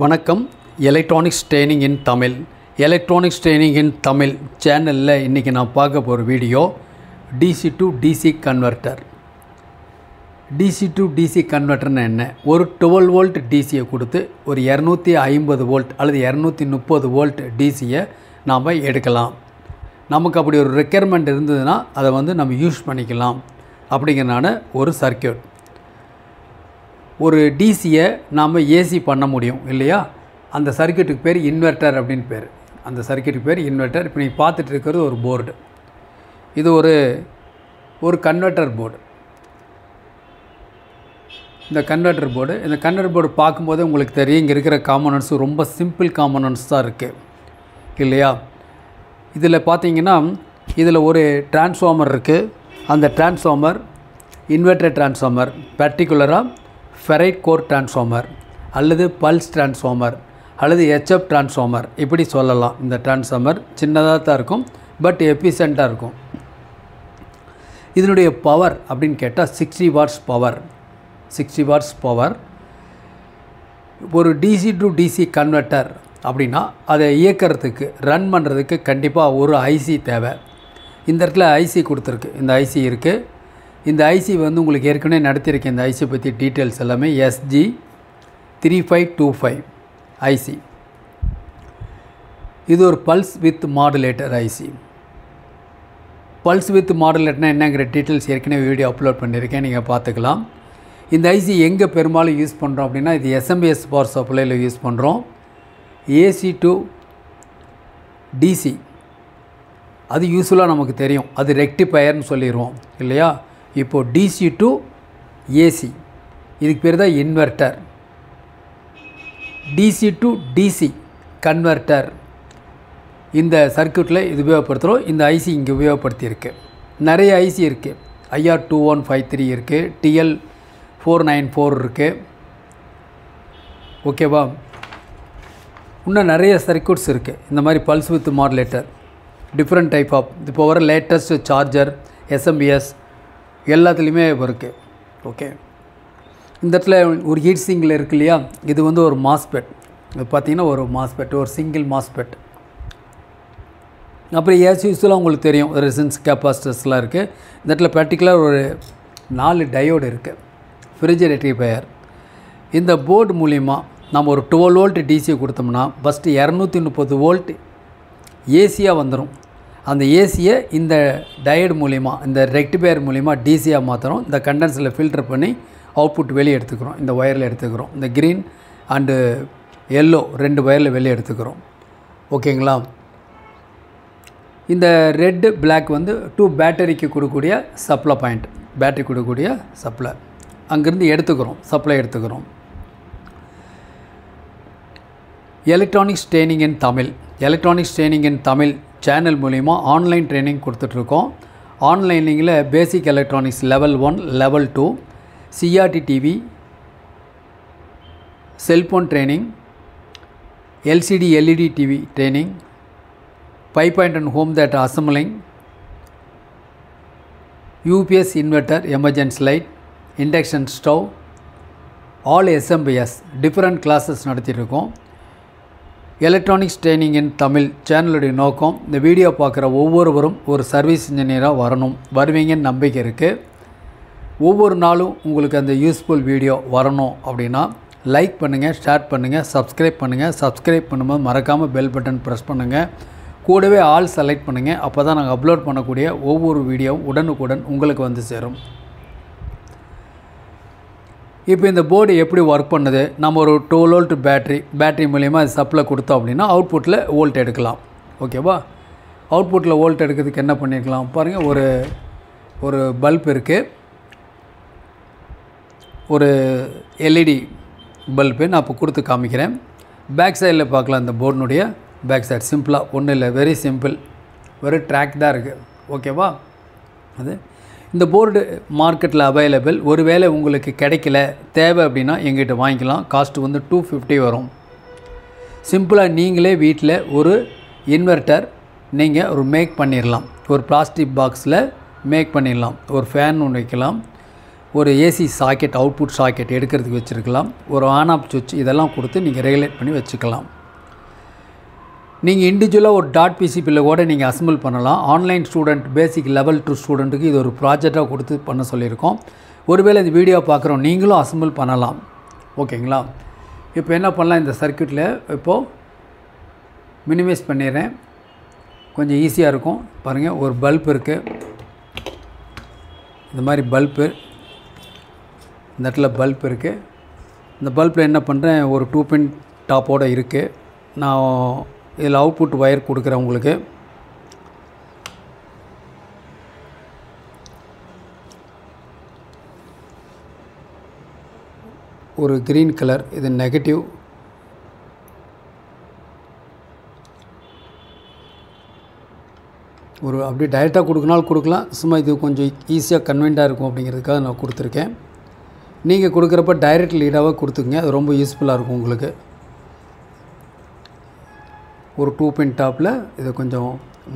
வணக்கம். Electronics training in Tamil electronics training in Tamil சேனலில் இன்றைக்கி நான் பார்க்க போகிற video DC to DC converter DC to DC கன்வெர்ட்டர்னு என்ன? ஒரு டுவெல் வோல்ட் டிசியை கொடுத்து ஒரு இரநூத்தி ஐம்பது வோல்ட் அல்லது இரநூத்தி முப்பது வோல்ட் டிசியை நாம் எடுக்கலாம். நமக்கு அப்படி ஒரு ரெக்யர்மெண்ட் இருந்ததுன்னா அதை வந்து நம்ம யூஸ் பண்ணிக்கலாம். அப்படிங்கிறனால ஒரு சர்க்கியூட் ஒரு டிசியை நாம் ஏசி பண்ண முடியும் இல்லையா? அந்த சர்க்கியூட்டுக்கு பேர் இன்வெர்ட்டர் அப்படின்னு பேர். அந்த சர்க்கியூட்டுக்கு பேர் இன்வெர்ட்டர் இப்போ நீங்கள் பார்த்துட்டு இருக்கிறது ஒரு போர்டு இது ஒரு ஒரு கன்வெர்ட்டர் போர்டு இந்த கன்வெர்ட்டர் போர்டு இந்த கன்வெர்ட்டர் போர்டு பார்க்கும்போதே உங்களுக்கு தெரியும் இங்கே இருக்கிற காமனன்ஸும் ரொம்ப சிம்பிள் காம்பனன்ட்ஸ் தான் இருக்குது இல்லையா? இதில் பார்த்தீங்கன்னா இதில் ஒரு டிரான்ஸ்ஃபார்மர் இருக்குது அந்த டிரான்ஸ்ஃபார்மர் இன்வெர்ட்டர் டிரான்ஸ்ஃபார்மர் பர்டிகுலராக ஃபெரைட் கோர் டிரான்ஸ்ஃபார்மர் அல்லது பல்ஸ் டிரான்ஸ்ஃபார்மர் அல்லது ஹெச்எப் டிரான்ஸ்ஃபார்மர் இப்படி சொல்லலாம். இந்த டிரான்ஸ்ஃபார்மர் சின்னதாக தான் இருக்கும் பட் எஃபிஷியண்ட்டாக இருக்கும். இதனுடைய பவர் அப்படின்னு கேட்டால் sixty watts power sixty watts power ஒரு டிசி டு டிசி கன்வெர்ட்டர் அப்படின்னா அதை இயக்கிறதுக்கு ரன் பண்ணுறதுக்கு கண்டிப்பாக ஒரு ஐசி தேவை. இந்த இடத்துல ஐசி கொடுத்துருக்கு. இந்த ஐசி இருக்குது இந்த ஐசி வந்து உங்களுக்கு ஏற்கனவே நடத்தியிருக்கேன் இந்த ஐசி பற்றி டீட்டெயில்ஸ் எல்லாமே SG three five two five IC இது ஒரு pulse with modulator IC pulse with மாடுலேட்டர்னா என்னங்கிற டீட்டெயில்ஸ் ஏற்கனவே வீடியோ அப்லோட் பண்ணியிருக்கேன் நீங்கள் பார்த்துக்கலாம். இந்த ஐசி எங்கே பெரும்பாலும் யூஸ் பண்ணுறோம் அப்படின்னா இது எஸ்எம்பிஎஸ் பவர் சப்ளையில் யூஸ் பண்ணுறோம் ஏசி டு டிசி அது யூஸ்ஃபுல்லாக நமக்கு தெரியும். அது ரெக்டிஃபயர்னு சொல்லிடுவோம் இல்லையா? இப்போது டிசி டு ஏசி இதுக்கு பேர் தான் inverter DC to DC converter இந்த சர்க்கியூட்டில் இது உபயோகப்படுத்துகிறோம் இந்த ஐசி இங்கே உபயோகப்படுத்தியிருக்கு. நிறைய ஐசி இருக்குது IR two one five three இருக்குது டிஎல் ஃபோர் நைன் ஃபோர் இருக்குது ஓகேவா இன்னும் நிறைய சர்க்கியூட்ஸ் இருக்குது இந்த மாதிரி pulse with modulator different type of இப்போ வர லேட்டஸ்ட் சார்ஜர் எஸ்எம்பிஎஸ் எல்லாத்துலேயுமே இருக்குது ஓகே இந்த இடத்துல ஒரு ஹீட் சிங்கில் இருக்கு இல்லையா? இது வந்து ஒரு மாஸ்பெட் இது பார்த்திங்கன்னா ஒரு மாஸ்பெட் ஒரு சிங்கிள் மாஸ்பெட் அப்புறம் ஏசி யூஸ்வலாக உங்களுக்கு தெரியும். ரெசன்ஸ் கெப்பாசிட்டர்ஸ்லாம் இருக்குது இந்த இடத்துல பர்டிகுலர் ஒரு நாலு டயோடு இருக்குது ஃப்ரிட்ஜிரேட்டரி பயர் இந்த போர்டு மூலிமா நம்ம ஒரு டுவெல் வோல்ட் டிசியை கொடுத்தோம்னா ஃபஸ்ட்டு இரநூத்தி முப்பது வோல்ட் ஏசியாக வந்துடும் அந்த ஏசியை இந்த டயட் மூலிமா இந்த ரெக்டிபயர் மூலிமா டிசியாக மாற்றுறோம் இந்த கண்டென்ஸில் ஃபில்டர் பண்ணி அவுட்புட் வெளியே எடுத்துக்கிறோம். இந்த ஒயரில் எடுத்துக்கிறோம். இந்த க்ரீன் அண்டு எல்லோ ரெண்டு ஒயரில் வெளியே எடுத்துக்கிறோம். ஓகேங்களா இந்த ரெட்டு பிளாக் வந்து டூ பேட்டரிக்கு கொடுக்கக்கூடிய சப்ளை பாயிண்ட் பேட்டரி கொடுக்கக்கூடிய சப்ளை அங்கேருந்து எடுத்துக்கிறோம். சப்ளை எடுத்துக்கிறோம். Electronics training in Tamil electronics training in Tamil channel மூலிமா ஆன்லைன் ட்ரைனிங் கொடுத்துட்ருக்கோம். ஆன்லைனிங்கில் basic electronics level one level two CRT TV cellphone training LCD LED TV training five point and home theatre assembling UPS inverter emergency light induction stove all SMPS different classes நடத்திட்டுருக்கோம் electronics training in Tamil சேனலுடைய நோக்கம் இந்த video பார்க்குற ஒவ்வொருவரும் ஒரு service இன்ஜினியராக வரணும். வருவீங்கன்னு நம்பிக்கை இருக்குது ஒவ்வொரு நாளும் உங்களுக்கு அந்த யூஸ்ஃபுல் வீடியோ வரணும் அப்படின்னா லைக் பண்ணுங்கள் ஷேர் பண்ணுங்கள் சப்ஸ்கிரைப் பண்ணுங்கள் சப்ஸ்கிரைப் பண்ணும்போது மறக்காமல் பெல் பட்டன் ப்ரெஸ் பண்ணுங்கள் கூடவே ஆல் செலக்ட் பண்ணுங்கள் அப்போ தான் நாங்கள் அப்லோட் பண்ணக்கூடிய ஒவ்வொரு வீடியோவும் உடனுக்குடன் உங்களுக்கு வந்து சேரும். இப்போ இந்த போர்டு எப்படி ஒர்க் பண்ணுது? நம்ம ஒரு டூ வோல்ட் பேட்ரி பேட்ரி மூலிமா அது சப்ளை கொடுத்தோம் அப்படின்னா அவுட்புட்டில் வோல்ட் எடுக்கலாம். ஓகேவா அவுட்புட்டில் வோல்ட் எடுக்கிறதுக்கு என்ன பண்ணியிருக்கலாம் பாருங்கள் ஒரு ஒரு பல்ப் இருக்குது ஒரு எல்இடி பல்பு நான் இப்போ கொடுத்து காமிக்கிறேன். பேக் சைடில் பார்க்கலாம் இந்த போர்டினுடைய. பேக் சைடு சிம்பிளாக ஒன்றும் இல்லை வெரி சிம்பிள் வெறும் ட்ராக் தான் இருக்குது ஓகேவா அது இந்த போர்டு மார்க்கெட்டில் அவைலபிள் ஒருவேளை உங்களுக்கு கிடைக்கல தேவை அப்படின்னா எங்கிட்ட வாங்கிக்கலாம். காஸ்ட் வந்து டூ ஃபிஃப்டி வரும். சிம்பிளாக நீங்களே வீட்டில் ஒரு இன்வெர்ட்டர் நீங்கள் ஒரு மேக் பண்ணிடலாம் ஒரு பிளாஸ்டிக் பாக்ஸில் மேக் பண்ணிடலாம் ஒரு ஃபேன் ஒன்று வைக்கலாம். ஒரு ஏசி சாக்கெட் அவுட்புட் சாக்கெட் எடுக்கிறதுக்கு வச்சுருக்கலாம். ஒரு ஆன் ஆஃப் சுவிட்ச் இதெல்லாம் கொடுத்து நீங்கள் ரெகுலேட் பண்ணி வச்சுக்கலாம். நீங்கள் இண்டிவிஜுவலாக ஒரு டாட் பிசிபியில் கூட நீங்கள் அசம்பிள் பண்ணலாம். Online student basic level two ஸ்டூடெண்ட்டுக்கு இது ஒரு ப்ராஜெக்டாக கொடுத்து பண்ண சொல்லியிருக்கோம். ஒருவேளை இந்த வீடியோ பார்க்குறோம் நீங்களும் அசம்பிள் பண்ணலாம். ஓகேங்களா இப்போ என்ன பண்ணலாம் இந்த சர்க்கியூட்டில் இப்போது மினிமைஸ் பண்ணிடுறேன். கொஞ்சம் ஈஸியாக இருக்கும். பாருங்கள் ஒரு பல்ப் இருக்குது இந்த மாதிரி பல்ப்பு இந்த இடத்துல பல்ப் இருக்குது இந்த பல்பில் என்ன பண்ணுறேன் ஒரு டூ பின் டாப்போடு இருக்குது நான் இதில் அவுட்புட் ஒயர் கொடுக்குறேன் உங்களுக்கு ஒரு க்ரீன் கலர் இது நெகட்டிவ் ஒரு அப்படியே டைரெக்டாக கொடுக்கனாலும் கொடுக்கலாம். சும்மா இது கொஞ்சம் ஈஸியாக கன்வீனியாக இருக்கும் அப்படிங்கிறதுக்காக நான் கொடுத்துருக்கேன். நீங்கள் கொடுக்குறப்ப டைரக்ட் லீடாகவே கொடுத்துக்குங்க. அது ரொம்ப யூஸ்ஃபுல்லாக இருக்கும் உங்களுக்கு. ஒரு டூ பின் டாப்பில் இதை கொஞ்சம்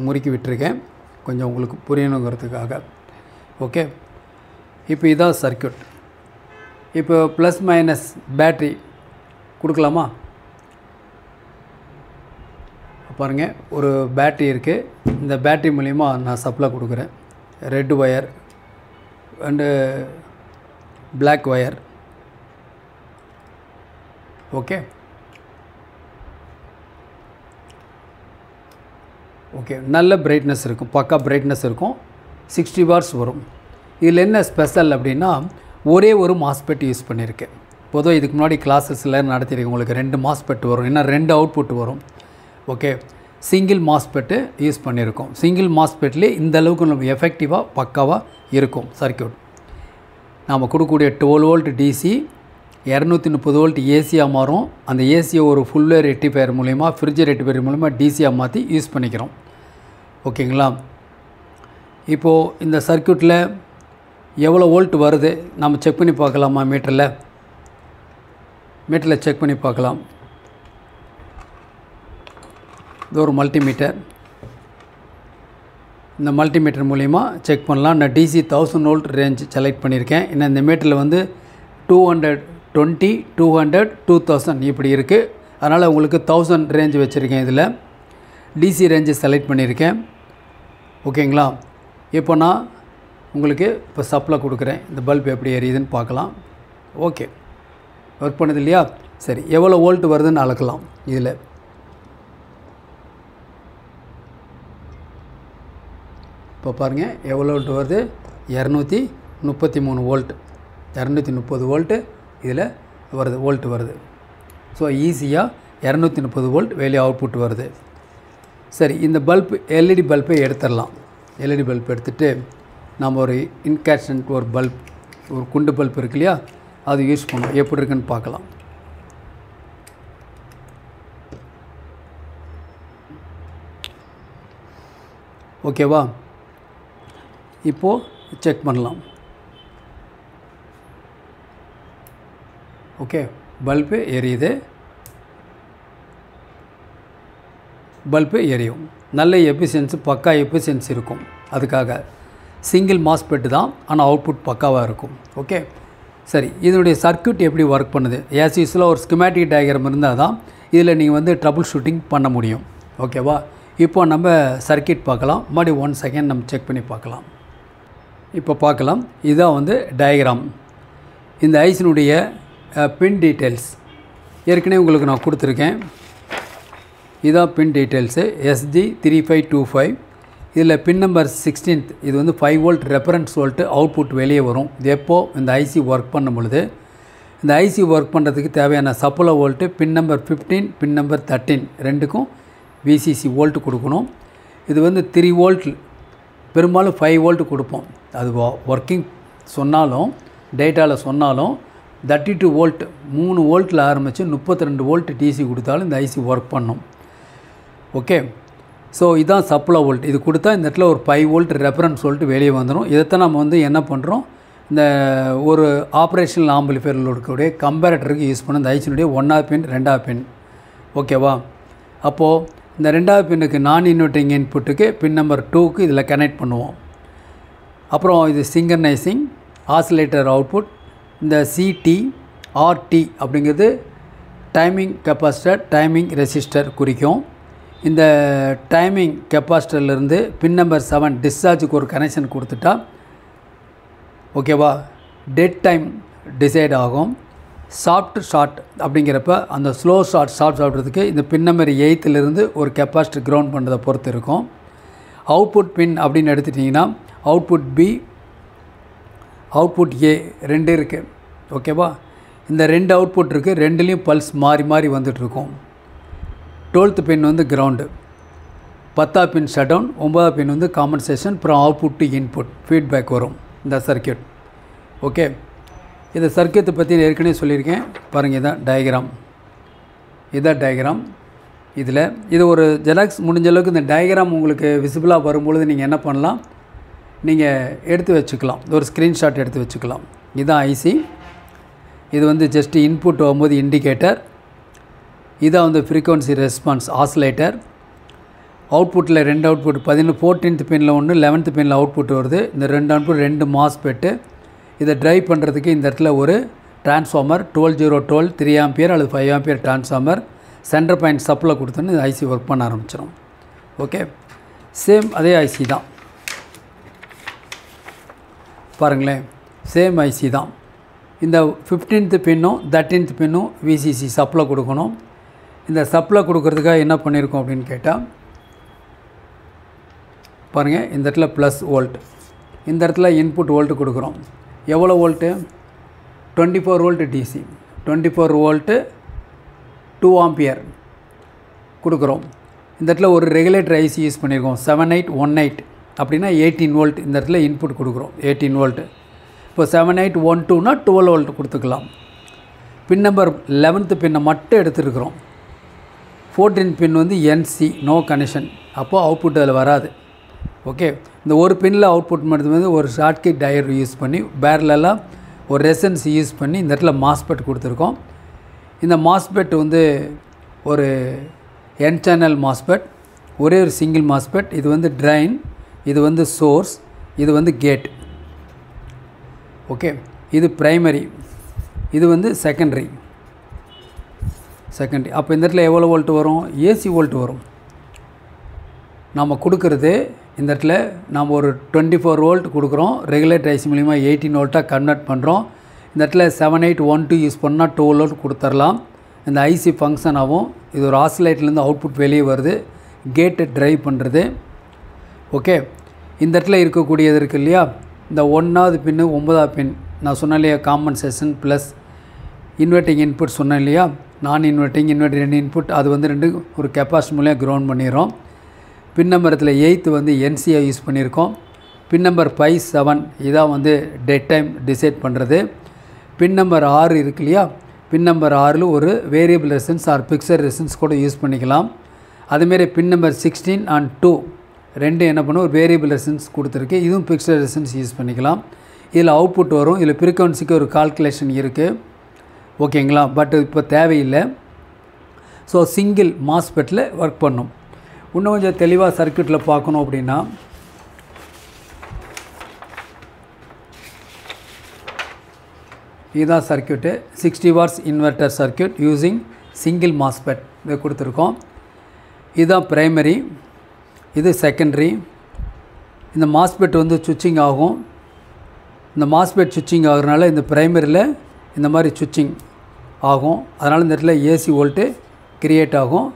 முறுக்கி விட்டுருக்கேன். கொஞ்சம் உங்களுக்கு புரியணுங்கிறதுக்காக. ஓகே இப்போ இதான் சர்க்கியூட் இப்போ ப்ளஸ் மைனஸ் பேட்ரி கொடுக்கலாமா? பாருங்கள் ஒரு பேட்ரி இருக்குது இந்த பேட்ரி மூலிமா நான் சப்ளை கொடுக்குறேன். Red wire and black wire okay okay நல்ல பிரைட்னஸ் இருக்கும் பக்கா பிரைட்னஸ் இருக்கும். சிக்ஸ்டி வார்ஸ் வரும். இதில் என்ன ஸ்பெஷல் அப்படின்னா ஒரே ஒரு மாஸ்பெட் யூஸ் பண்ணியிருக்கேன் பொதுவாக இதுக்கு முன்னாடி கிளாஸஸில் நடத்தியிருக்கேன் உங்களுக்கு ரெண்டு மாஸ்பெட் வரும் ஏன்னா ரெண்டு அவுட்புட் வரும். ஓகே சிங்கிள் மாஸ்பெட்டு யூஸ் பண்ணியிருக்கோம் சிங்கிள் மாஸ்பெட்லேயே இந்த அளவுக்கு நம்ம எஃபெக்டிவாக பக்காவாக இருக்கும் சர்க்கியூட் நாம் கொடுக்கக்கூடிய டுவெல் வோல்ட் டிசி இரநூத்தி முப்பது வோல்ட் ஏசியாக மாறும். அந்த ஏசியை ஒரு ஃபுல்லே ரெட்டிஃபயர் மூலிமா ஃப்ரிட்ஜ் ரெட்டிஃபயர் மூலிமா டிசியாக மாற்றி யூஸ் பண்ணிக்கிறோம். ஓகேங்களா? இப்போது இந்த சர்க்கியூட்டில் எவ்வளோ வோல்ட் வருது? நம்ம செக் பண்ணி பார்க்கலாமா மீட்டரில்? மீட்டரில் செக் பண்ணி பார்க்கலாம். இது ஒரு மல்டிமீட்டர் இந்த மல்டிமீட்டர் மூலிமா செக் பண்ணலாம். நான் DC thousand volt range select பண்ணியிருக்கேன். ஏன்னா இந்த மீட்டரில் வந்து two hundred twenty two hundred two thousand இப்படி இருக்குது அதனால் உங்களுக்கு தௌசண்ட் ரேஞ்ச் வச்சுருக்கேன் இதில். டிசி ரேஞ்சு செலக்ட் பண்ணியிருக்கேன். ஓகேங்களா? இப்போ நான் உங்களுக்கு இப்போ சப்ளை கொடுக்குறேன். இந்த பல்ப் எப்படி எரியுதுன்னு பார்க்கலாம். ஓகே. ஒர்க் பண்ணுது இல்லையா? சரி. எவ்வளோ வோல்ட் வருதுன்னு அளக்கலாம். இதில். இப்போ பாருங்கள் எவ்வளோ வோல்ட் வருது? இரநூத்தி முப்பத்தி மூணு வோல்ட். இரநூத்தி முப்பது வோல்ட்டு இதில் வருது. வோல்ட் வருது. ஸோ ஈஸியாக இரநூத்தி முப்பது வோல்ட் வெளியே அவுட்புட் வருது. சரி இந்த பல்ப் எல்இடி பல்பை எடுத்துடலாம். எல்இடி பல்ப் எடுத்துகிட்டு நம்ம ஒரு இன்கேஷன்ட் ஒரு பல்ப் ஒரு குண்டு பல்ப் இருக்கு இல்லையா அது யூஸ் பண்ணோம் எப்படி இருக்குன்னு பார்க்கலாம். ஓகேவா? இப்போது செக் பண்ணலாம். ஓகே பல்பு எரியுது. பல்பு எரியும். நல்ல எஃபிஷியன்சி பக்கா எஃபிஷியன்சி இருக்கும். அதுக்காக சிங்கிள் மாஸ்பெட்டு தான் ஆனால் அவுட்புட் பக்காவாக இருக்கும். ஓகே சரி இதனுடைய சர்க்கியூட் எப்படி ஒர்க் பண்ணுது? ஏஸ் யூஸ்வலாக ஒரு ஸ்கிமேட்டிக் டயக்ராம் இருந்தால் தான் இதில் நீங்கள் வந்து ட்ரபுள் ஷூட்டிங் பண்ண முடியும். ஓகேவா இப்போ நம்ம சர்க்கியூட் பார்க்கலாம். மறுபடியும் ஒன் செகண்ட் நம்ம செக் பண்ணி பார்க்கலாம். இப்போ பார்க்கலாம். இதுதான் வந்து டயக்ராம் இந்த ஐஸினுடைய பின் டீட்டெயில்ஸ் ஏற்கனவே உங்களுக்கு நான் கொடுத்துருக்கேன். இதான் pin details. SG three five two five இதில் பின் நம்பர் சிக்ஸ்டீன்த் இது வந்து five volt reference volt output வெளியே வரும். இது எப்போது இந்த ஐசி ஒர்க் பண்ணும் பொழுது. இந்த ஐசி ஒர்க் பண்ணுறதுக்கு தேவையான supply volt pin number fifteen pin number thirteen ரெண்டுக்கும் விசிசி வோல்ட் கொடுக்கணும். இது வந்து த்ரீ வோல்ட் பெரும்பாலும் ஃபைவ் வோல்ட் கொடுப்போம். அது ஒர்க்கிங் சொன்னாலும் டேட்டாவில் சொன்னாலும் தேர்ட்டி டூ வோல்ட் மூணு வோல்ட்டில் ஆரம்பித்து முப்பத்தி ரெண்டு வோல்ட் டிசி கொடுத்தாலும் இந்த ஐசி ஒர்க் பண்ணும். ஓகே ஸோ இதான் சப்ளை வோல்ட் இது கொடுத்தா இந்த இடத்துல ஒரு ஃபைவ் வோல்ட் ரெஃபரன்ஸ் சொல்லிட்டு வெளியே வந்துடும் இதைத்தான் நம்ம வந்து என்ன பண்ணுறோம் இந்த ஒரு ஆப்ரேஷனல் ஆம்பிளிஃபையரில் இருக்கக்கூடிய கம்பேரட்டருக்கு யூஸ் பண்ண இந்த ஐச்சினுடைய ஒன்றாவது பின் ரெண்டாவது பின் ஓகேவா அப்போது இந்த ரெண்டாவது பின்னுக்கு நான் இன்வெர்ட்டிங் இன்புட்டுக்கு பின் நம்பர் டூக்கு இதில் கனெக்ட் பண்ணுவோம். அப்புறம் இது சிங்கர்னைசிங் ஆசிலேட்டர் அவுட்புட் இந்த சிடி ஆர்டி அப்படிங்கிறது டைமிங் கெப்பாசிட்டர் டைமிங் ரெசிஸ்டர் குறிக்கும். இந்த டைமிங் கெப்பாசிட்டர்லேருந்து பின் நம்பர் செவன் டிஸ்சார்ஜுக்கு ஒரு கனெக்ஷன் கொடுத்துட்டா ஓகேவா டெட் டைம் டிசைட் ஆகும். சாஃப்ட் ஷார்ட் அப்படிங்கிறப்ப அந்த ஸ்லோ ஷார்ட் ஷார்ட் சாப்பிட்றதுக்கு இந்த பின் நம்பர் எயித்துலேருந்து ஒரு கெப்பாசிட்டி க்ரௌண்ட் பண்ணுறதை பொறுத்து இருக்கும். அவுட்புட் பின் அப்படின்னு எடுத்துட்டிங்கன்னா அவுட்புட் பி அவுட்புட் ஏ ரெண்டு இருக்குது ஓகேவா இந்த ரெண்டு அவுட்புட் இருக்குது ரெண்டுலேயும் பல்ஸ் மாறி மாறி வந்துட்டுருக்கும் டுவெல்த்து பின் வந்து கிரவுண்டு. பத்தா பின் ஷட் டவுன் ஒன்பதா பின் வந்து காம்பன்சேஷன் அப்புறம் அவுட்புட் டு இன்புட் ஃபீட்பேக் வரும் இந்த சர்க்கியூட் ஓகே இந்த சர்க்கியூட்டை பற்றி ஏற்கனவே சொல்லியிருக்கேன். பாருங்கள் இதான் டயக்ராம் இதான் டயக்ராம் இதில் இது ஒரு ஜெராக்ஸ் முடிஞ்ச அளவுக்கு இந்த டயக்ராம் உங்களுக்கு விசிபிளாக வரும்பொழுது நீங்கள் என்ன பண்ணலாம்? நீங்கள் எடுத்து வச்சுக்கலாம். ஒரு ஸ்க்ரீன்ஷாட் எடுத்து வச்சுக்கலாம். இதுதான் ஐசி இது வந்து ஜஸ்ட் இன்புட் வரும்போது இண்டிகேட்டர் இதான் வந்து ஃப்ரீக்வன்சி ரெஸ்பான்ஸ் ஆசிலேட்டர் அவுட்புட்டில் ரெண்டு அவுட்புட் பதினொன்று ஃபோர்டீன்த் பின்னில் ஒன்று லெவன்த்து பின்னில் அவுட்புட் வருது. இந்த ரெண்டு அவுட்புட் ரெண்டு மாஸ்பெட்டு இதை ட்ரைவ் பண்ணுறதுக்கு இந்த இடத்துல ஒரு transformer twelve zero twelve three ampere அல்லது five ampere transformer center point supply கொடுத்தோன்னு இந்த ஐசி ஒர்க் பண்ண ஆரம்பிச்சிடும் ஓகே சேம் அதே ஐசி தான். பாருங்களேன். சேம் ஐசி தான். இந்த ஃபிஃப்டீன்த்து பின்னும் தேர்ட்டீன்த் பின்னும் விசிசி சப்ளை கொடுக்கணும். இந்த சப்ளை கொடுக்குறதுக்காக என்ன பண்ணியிருக்கோம் அப்படின்னு கேட்டால் பாருங்கள் இந்த இடத்துல ப்ளஸ் வோல்ட் இந்த இடத்துல இன்புட் வோல்ட்டு கொடுக்குறோம். எவ்வளோ volt twenty four volt DC twenty four volt two ampere கொடுக்குறோம். இந்த இடத்துல ஒரு ரெகுலேட்டர் ஐசி யூஸ் பண்ணியிருக்கோம். செவன் எயிட் ஒன் எயிட் அப்படின்னா எயிட்டீன் வோல்ட் இந்த இடத்துல இன்புட் கொடுக்குறோம். எயிட்டீன் வோல்ட்டு இப்போ செவன் எயிட் ஒன் டூனா டுவெல் வோல்ட் கொடுத்துக்கலாம். பின் நம்பர் லெவன்த்து பின்னை மட்டும் எடுத்துருக்குறோம். ஃபோர்டீன் பின் வந்து என்சி நோ கனெக்ஷன் அப்போது அவுட்புட் அதில் வராது. ஓகே இந்த ஒரு பின்னில் அவுட்புட் மட்டும் வந்து ஒரு ஷார்ட்கிட் டயர் யூஸ் பண்ணி பேரலெல்லாம் ஒரு ரெசன்ஸ் யூஸ் பண்ணி இந்த இடத்துல மாஸ்பெட் கொடுத்துருக்கோம். இந்த மாஸ்பெட் வந்து ஒரு என் சேனல் மாஸ்பெட் ஒரே ஒரு சிங்கிள் மாஸ்பெட் இது வந்து ட்ரைன் இது வந்து சோர்ஸ் இது வந்து கேட் ஓகே இது ப்ரைமரி இது வந்து செகண்டரி செகண்ட் அப்போ இந்த இடத்துல எவ்வளோ வோல்ட் வரும்? ஏசி வோல்ட் வரும். நம்ம கொடுக்குறது இந்த இடத்துல நம்ம ஒரு டுவெண்ட்டி ஃபோர் வோல்ட் கொடுக்குறோம். ரெகுலேட்டர் ஐசி மூலிமா எயிட்டீன் வோல்ட்டாக கன்வெர்ட் பண்ணுறோம் இந்த இடத்துல seven eight one two use பண்ணால் டூ வோல்ட் கொடுத்துர்லாம். இந்த ஐசி ஃபங்க்ஷன் ஆகும் இது ஒரு ஆசிலேட்லேருந்து அவுட்புட் வெளியே வருது. கேட்டு ட்ரைவ் பண்ணுறது ஓகே இந்த இடத்துல இருக்கக்கூடியது இருக்குது இல்லையா? இந்த ஒன்றாவது பின்னு ஒன்பதாவது பின் நான் சொன்னேன் இல்லையா? காம்பன்சேஷன் ப்ளஸ் இன்வெர்ட்டிங் இன்புட் சொன்னேன் இல்லையா? நான் இன்வெர்ட்டிங் இன்வெர்ட்டிங் ரெண்டு இன்புட் அது வந்து ரெண்டு ஒரு கெப்பாசிட்டி மூலியம் க்ரௌண்ட் பண்ணிடுறோம். பின் நம்பரத்தில் எயித்து வந்து என்சிஐ யூஸ் பண்ணியிருக்கோம். பின் நம்பர் ஃபைவ் செவன் இதான் வந்து டெட் டைம் டிசைட் பண்ணுறது பின் நம்பர் ஆறு இருக்கு இல்லையா? பின் நம்பர் ஆறில் ஒரு variable resistance or fixed resistance கூட யூஸ் பண்ணிக்கலாம். அதுமாரி pin number sixteen and two ரெண்டு என்ன பண்ணும்? ஒரு வேரியபிள் ரெசன்ஸ் கொடுத்துருக்கு. இதுவும் பிக்சர் ரெசன்ஸ் யூஸ் பண்ணிக்கலாம். இதில் அவுட்புட் வரும். இதில் ஃப்ரீக்வன்சிக்கு ஒரு கால்குலேஷன் இருக்குது ஓகேங்களா? பட் இப்போ தேவையில்லை. ஸோ சிங்கிள் மாஸ்பெட்டில் ஒர்க் பண்ணும். இன்னும் கொஞ்சம் தெளிவாக சர்க்கியூட்டில் பார்க்கணும் அப்படின்னா இதுதான் circuit sixty watts inverter circuit using single MOSFET இதை கொடுத்துருக்கோம். இதுதான் ப்ரைமரி இது செகண்டரி இந்த மாஸ்பெட் வந்து சுவிட்சிங் ஆகும். இந்த மாஸ்பெட் சுவிட்சிங் ஆகுறதுனால இந்த ப்ரைமரியில் இந்த மாதிரி சுவிட்சிங் ஆகும். அதனால் இந்த இடத்துல ஏசி வோல்ட்டு கிரியேட் ஆகும்.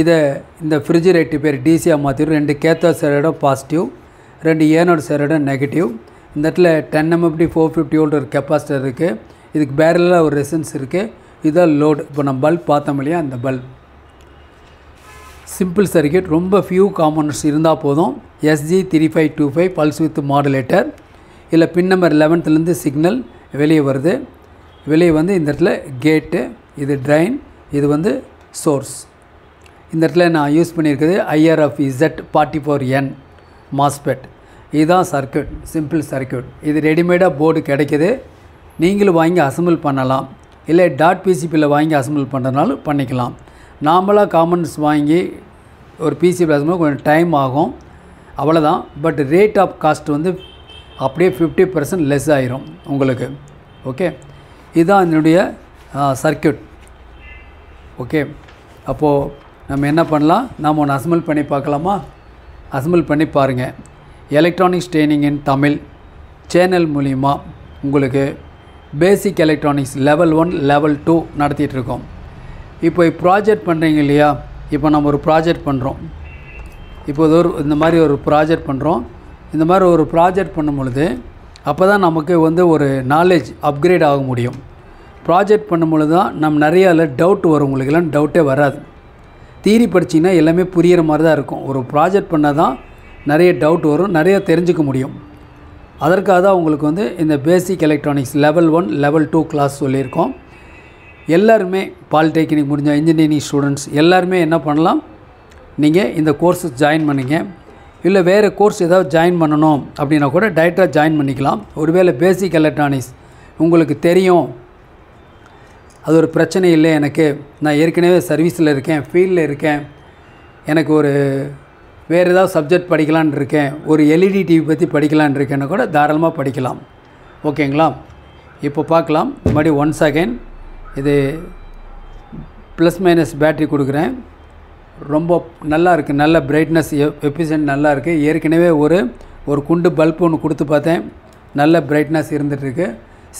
இதை இந்த ஃப்ரிட்ஜ் பேர் டிசியாக மாற்றிடும் ரெண்டு கேத்தோ சேரோட பாசிட்டிவ் ரெண்டு ஏனோட சேரோட நெகட்டிவ் இந்த இடத்துல ten MFD four fifty volt ஒரு கெப்பாசிட்டர் இருக்குது இதுக்கு பேரலாக ஒரு ரெசன்ஸ் இருக்குது இதுதான் லோடு இப்போ நம்ம பல்ப் பார்த்தோம் இல்லையா? அந்த பல்ப் சிம்பிள் சர்க்கியூட் ரொம்ப ஃபியூ காம்பனன்ட்ஸ் இருந்தால் போதும். SG three five two five pulse with modulator இதில் பின் நம்பர் லெவன்த்துலேருந்து சிக்னல் வெளியே வருது. வெளியே வந்து இந்த இடத்துல கேட்டு இது ட்ரைன் இது வந்து சோர்ஸ் இந்த இடத்துல நான் யூஸ் பண்ணியிருக்கிறது I R F Z forty four N MOSFET இதுதான் சர்க்கியூட் சிம்பிள் சர்க்கியூட் இது ரெடிமேடாக போர்டு கிடைக்கிது. நீங்களும் வாங்கி அசம்பிள் பண்ணலாம். இல்லை டாட் பிசிபியில் வாங்கி அசம்பிள் பண்ணுறதுனாலும் பண்ணிக்கலாம். நார்மலாக காமன்ஸ் வாங்கி ஒரு பிசிபி அசம்பிள் கொஞ்சம் டைம் ஆகும். அவ்வளோதான் பட் ரேட் ஆஃப் காஸ்ட் வந்து அப்படியே ஃபிஃப்டி பர்சன்ட் லெஸ் ஆயிரும் உங்களுக்கு. ஓகே இதுதான் என்னுடைய சர்க்கியூட் ஓகே அப்போது நம்ம என்ன பண்ணலாம்? நாம் ஒன்று அசம்பிள் பண்ணி பார்க்கலாமா? அசம்பிள் பண்ணி பாருங்கள் electronics training in Tamil channel மூலிமா உங்களுக்கு basic electronics level one level two நடத்திட்டுருக்கோம் இப்போ ப்ராஜெக்ட் பண்ணுறீங்க இல்லையா? இப்போ நம்ம ஒரு ப்ராஜெக்ட் பண்ணுறோம் இப்போ ஒரு இந்த மாதிரி ஒரு ப்ராஜெக்ட் பண்ணுறோம் இந்த மாதிரி ஒரு ப்ராஜெக்ட் பண்ணும் பொழுது அப்போ தான் நமக்கு வந்து ஒரு நாலேஜ் அப்கிரேட் ஆக முடியும். ப்ராஜெக்ட் பண்ணும்பொழுது தான் நம்ம நிறைய அதில் டவுட் வரும் உங்களுக்கெல்லாம் டவுட்டே வராது. தியரி படிச்சிங்கன்னா எல்லாமே புரிகிற மாதிரி தான் இருக்கும். ஒரு ப்ராஜெக்ட் பண்ணால் தான் நிறைய டவுட் வரும். நிறைய தெரிஞ்சுக்க முடியும். அதற்காக தான் உங்களுக்கு வந்து இந்த basic electronics level one level two class சொல்லியிருக்கோம். எல்லாருமே பாலிடெக்னிக் முடிஞ்ச இன்ஜினியரிங் ஸ்டூடெண்ட்ஸ் எல்லாருமே என்ன பண்ணலாம்? நீங்கள் இந்த கோர்ஸஸ் ஜாயின் பண்ணுங்கள் இல்லை வேறு கோர்ஸ் ஏதாவது ஜாயின் பண்ணணும் அப்படின்னா கூட டைரெக்டாக ஜாயின் பண்ணிக்கலாம். ஒருவேளை பேசிக் எலக்ட்ரானிக்ஸ் உங்களுக்கு தெரியும். அது ஒரு பிரச்சனை இல்லை எனக்கு. நான் ஏற்கனவே சர்வீஸில் இருக்கேன் ஃபீல்டில் இருக்கேன். எனக்கு ஒரு வேறு ஏதாவது சப்ஜெக்ட் படிக்கலான்னு இருக்கேன். ஒரு எல்இடி டிவி பற்றி படிக்கலான் இருக்கேன்னு கூட தாராளமாக படிக்கலாம். ஓகேங்களா? இப்போ பார்க்கலாம். மறுபடியும் ஒன் செகண்ட் இது ப்ளஸ் மைனஸ் பேட்ரி கொடுக்குறேன். ரொம்ப நல்லா இருக்குது நல்ல பிரைட்னஸ் எஃபிஷியன்ட் e-, நல்லா இருக்குது ஏற்கனவே ஒரு ஒரு குண்டு பல்ப் ஒன்று கொடுத்து பார்த்தேன். நல்ல பிரைட்னஸ் இருந்துகிட்ருக்கு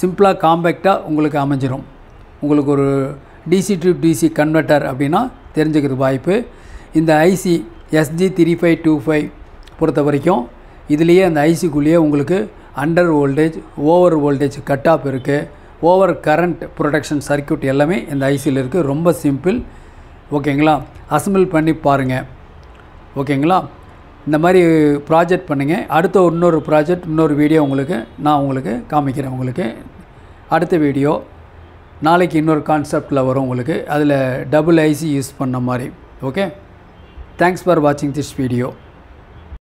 சிம்பிளாக காம்பேக்டாக உங்களுக்கு அமைஞ்சிரும். உங்களுக்கு ஒரு டிசி டு டிசி கன்வெர்ட்டர் அப்படின்னா தெரிஞ்சுக்கிறது வாய்ப்பு. இந்த IC SG three five two five பொறுத்த வரைக்கும் இதுலேயே அந்த ஐசிக்குள்ளேயே உங்களுக்கு under voltage over voltage cut off இருக்குது ஓவர் கரண்ட் ப்ரொடக்ஷன் சர்க்கியூட் எல்லாமே இந்த ஐசியில் இருக்குது ரொம்ப சிம்பிள் ஓகேங்களா? அசம்பிள் பண்ணி பாருங்கள் ஓகேங்களா? இந்த மாதிரி ப்ராஜெக்ட் பண்ணுங்கள் அடுத்த இன்னொரு ப்ராஜெக்ட் இன்னொரு வீடியோ உங்களுக்கு நான் உங்களுக்கு காமிக்கிறேன் உங்களுக்கு. அடுத்த வீடியோ நாளைக்கு இன்னொரு கான்செப்டில் வரும் உங்களுக்கு. அதில் டபுள் ஐசி யூஸ் பண்ண மாதிரி. ஓகே தேங்க்ஸ் ஃபார் வாட்சிங் திஸ் வீடியோ